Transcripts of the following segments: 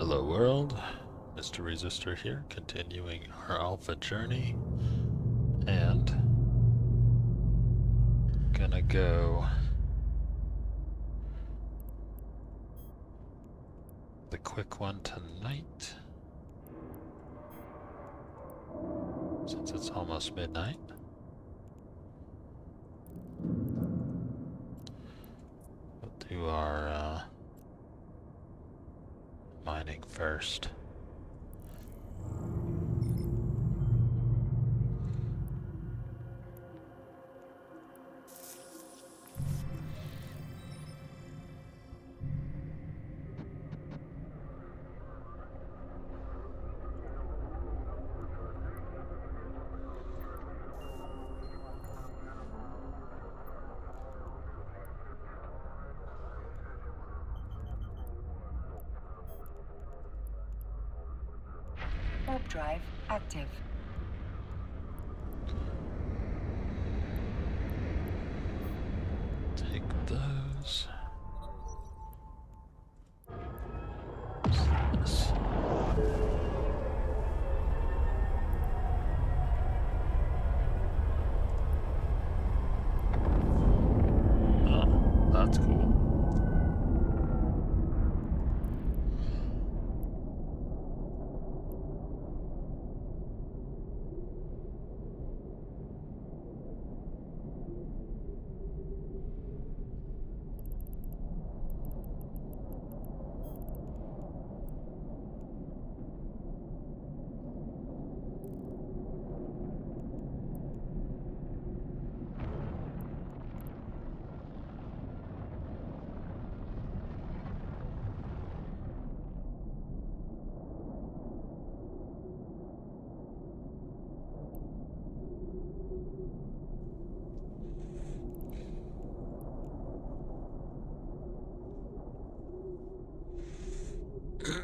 Hello world, Mr. Resistor here, continuing our alpha journey, and gonna go the quick one tonight, since it's almost midnight. We'll do our uh, mining first.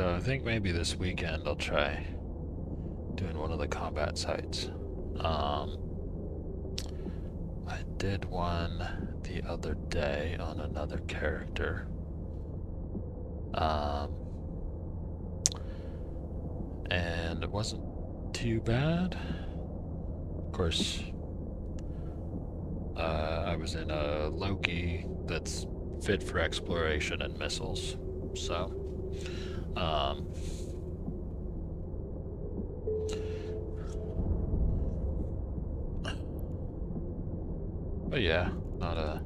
so I think maybe this weekend I'll try doing one of the combat sites. Um, I did one the other day on another character. Um, and it wasn't too bad. Of course, uh, I was in a Loki that's fit for exploration and missiles, so. Um, but yeah, not a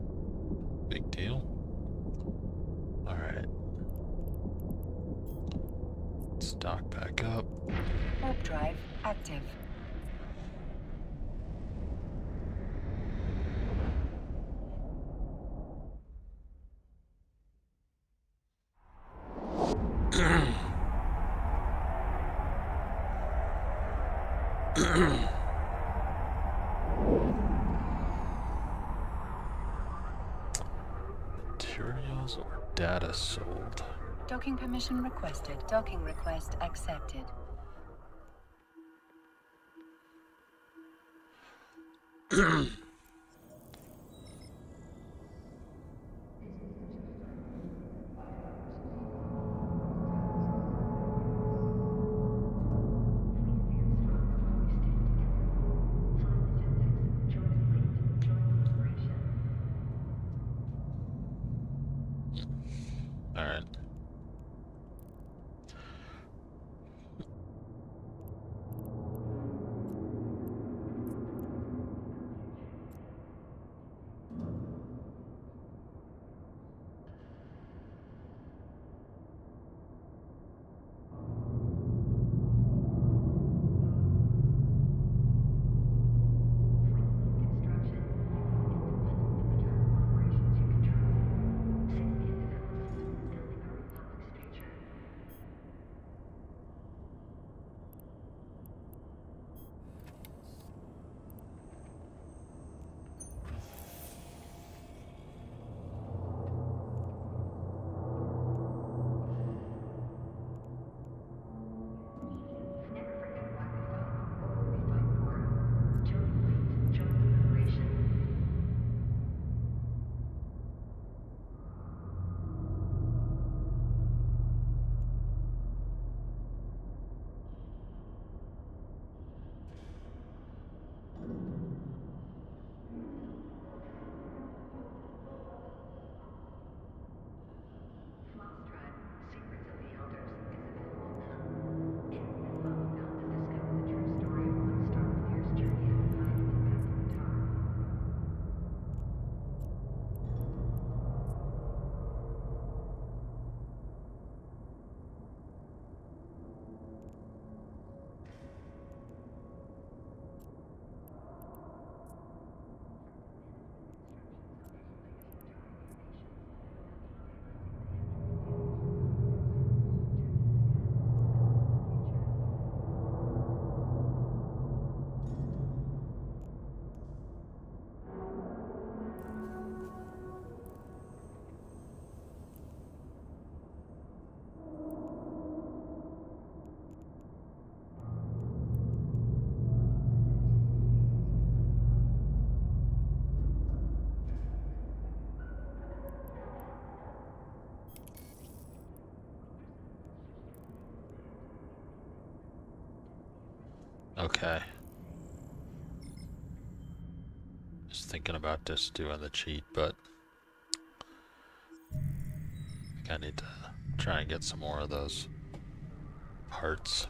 Materials or data sold. Docking permission requested. Docking request accepted. Okay. Just thinking about just doing the cheat, but I I need to try and get some more of those parts.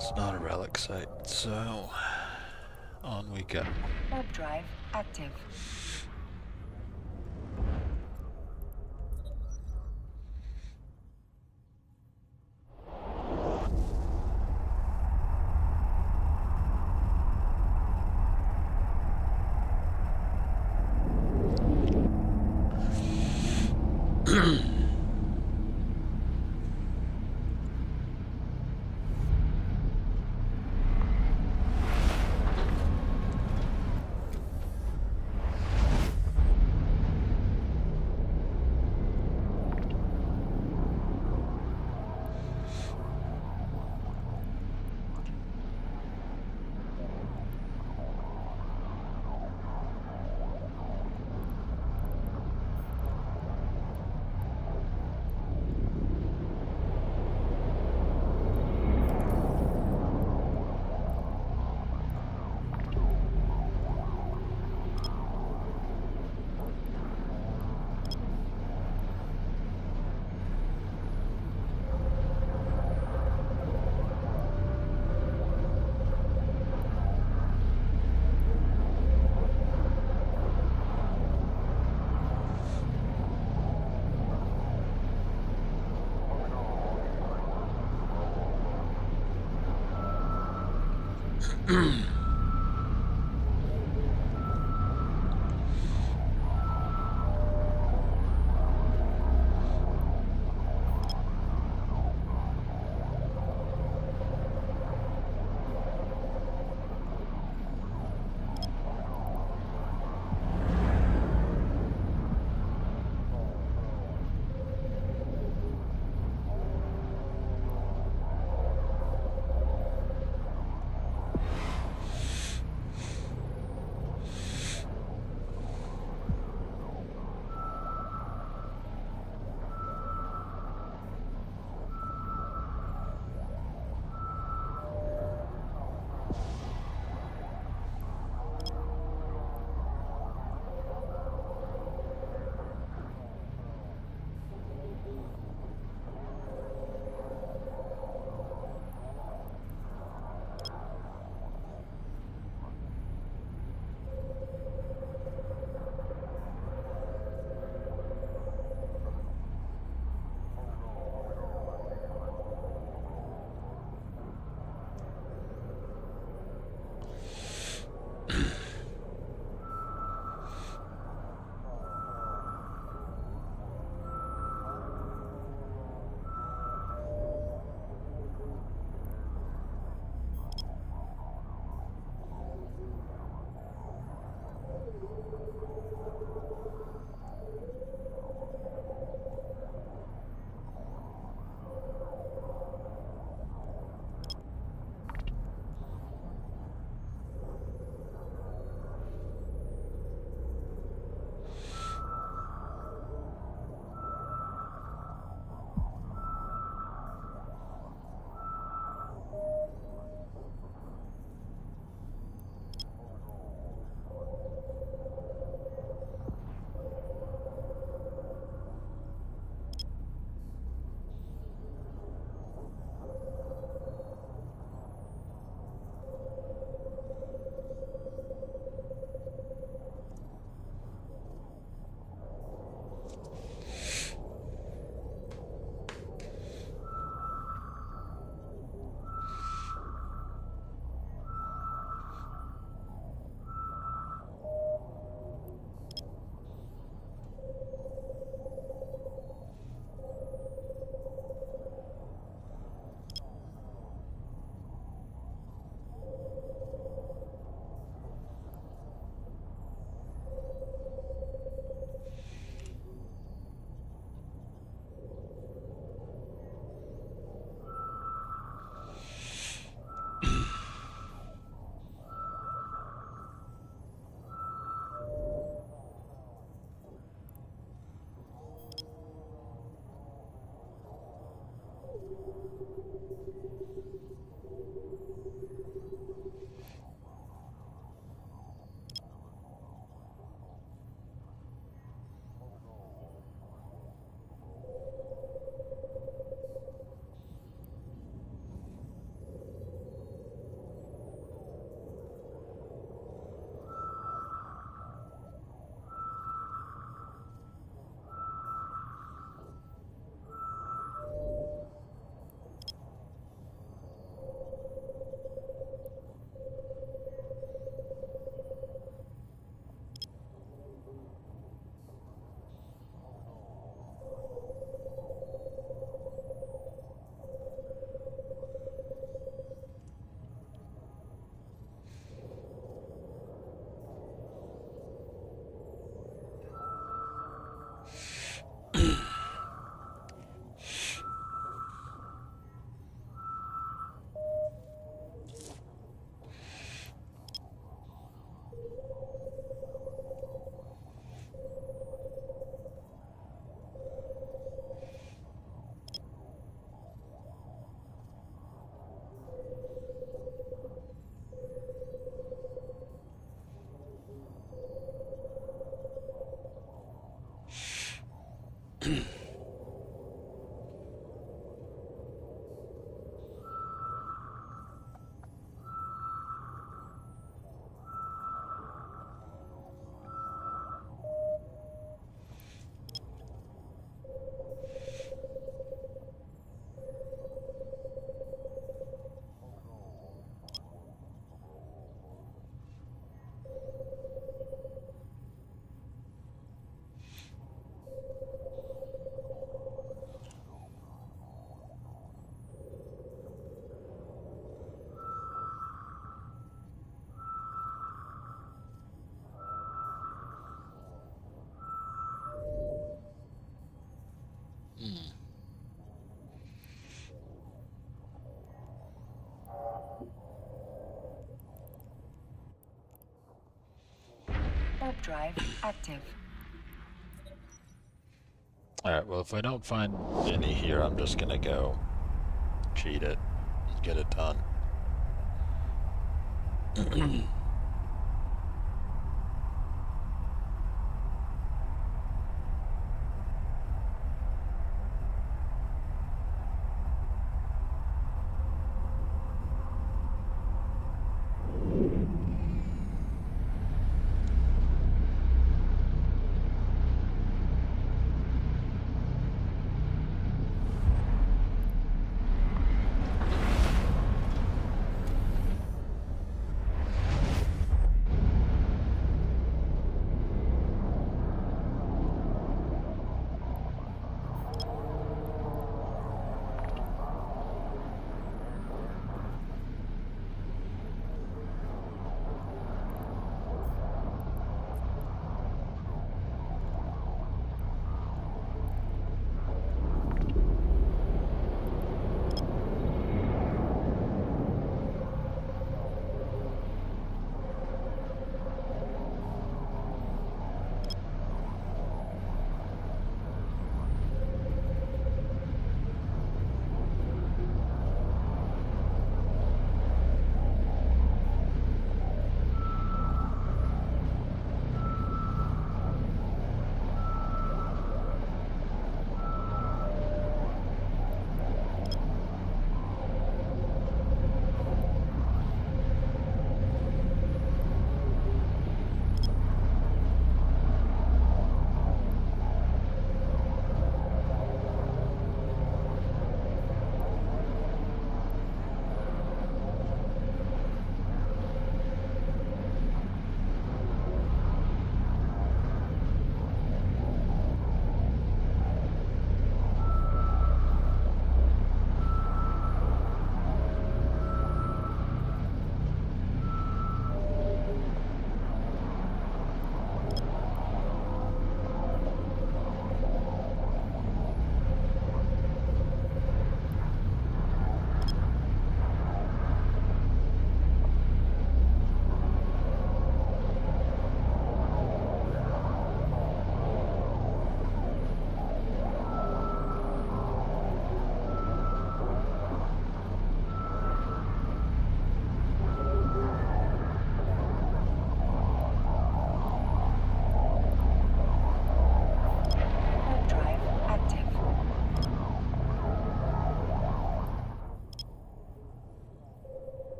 It's not a relic site, so on we go. Warp drive active. 嗯。Drive active. Alright, well if I don't find any here, I'm just gonna go cheat it and get it done.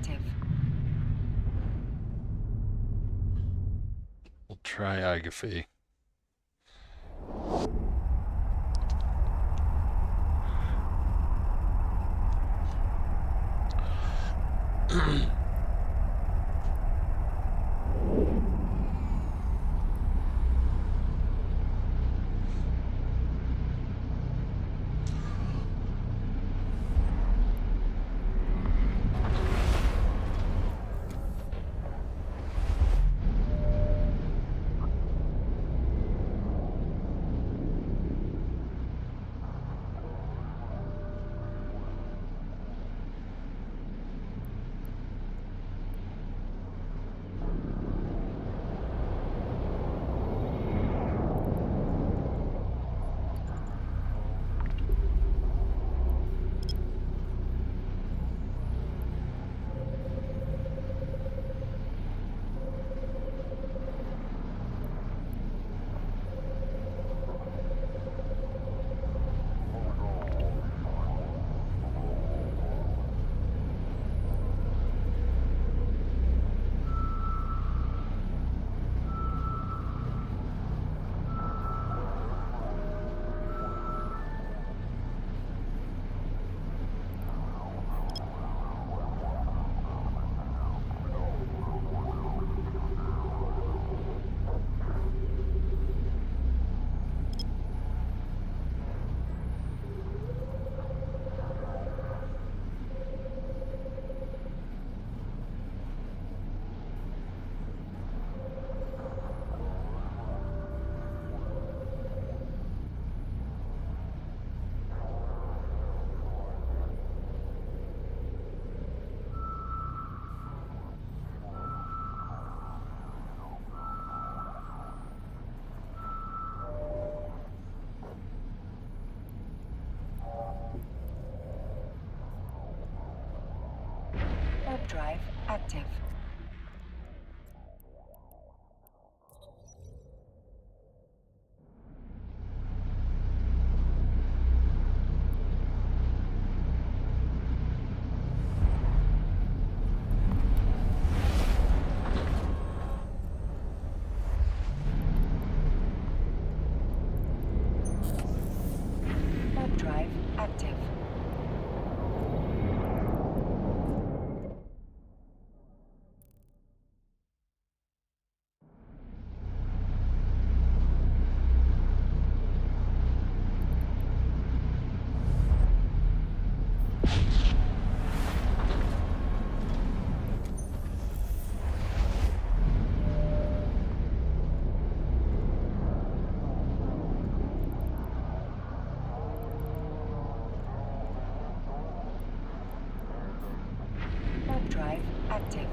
active. We'll try Agafy. Drive active. Warp drive active. Warp drive active.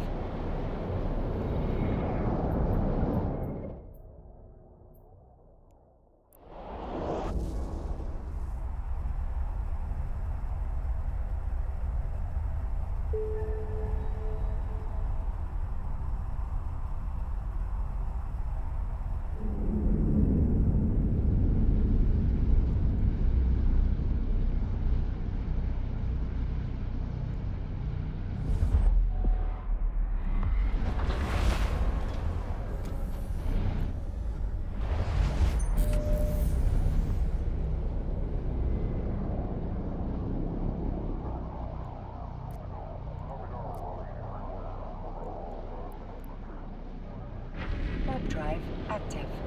Warp drive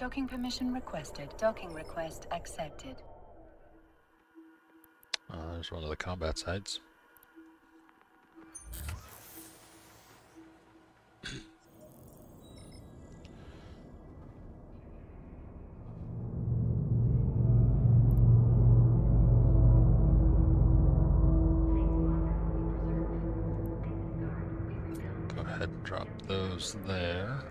Docking permission requested. Docking request accepted. Uh, there's one of the combat sites. Go ahead and drop those there.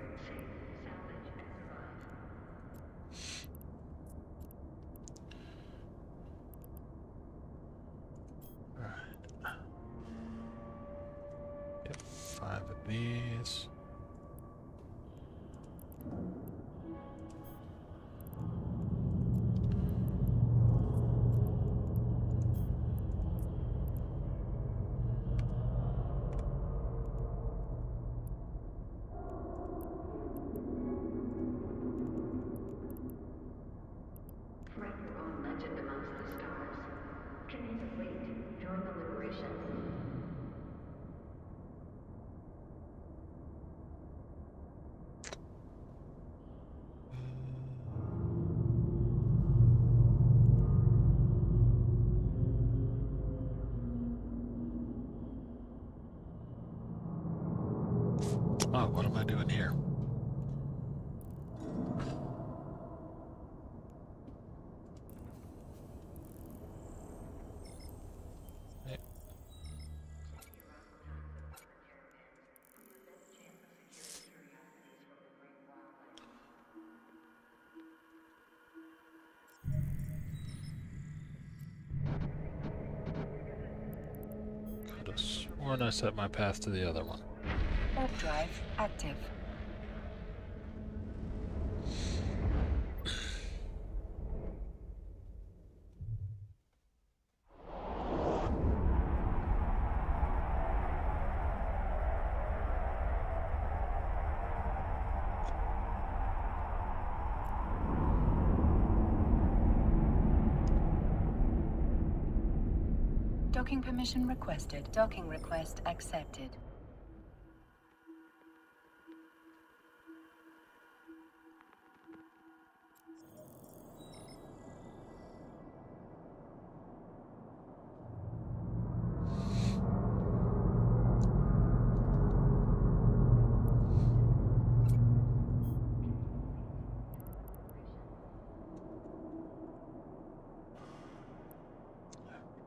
Oh, what am I doing here? I set my path to the other one. Drive active. Docking permission requested. Docking request accepted.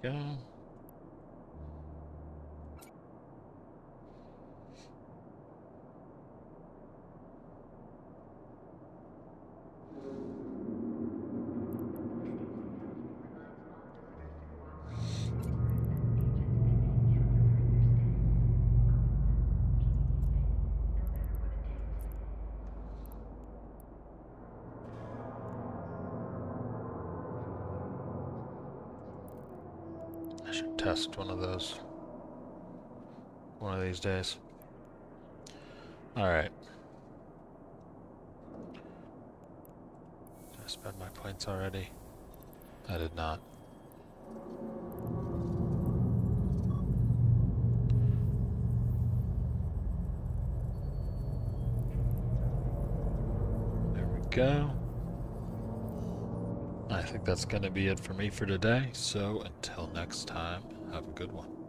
Go. Test one of those one of these days. Alright. Did I spend my points already? I did not. Think that's going to be it for me for today. So until next time, have a good one.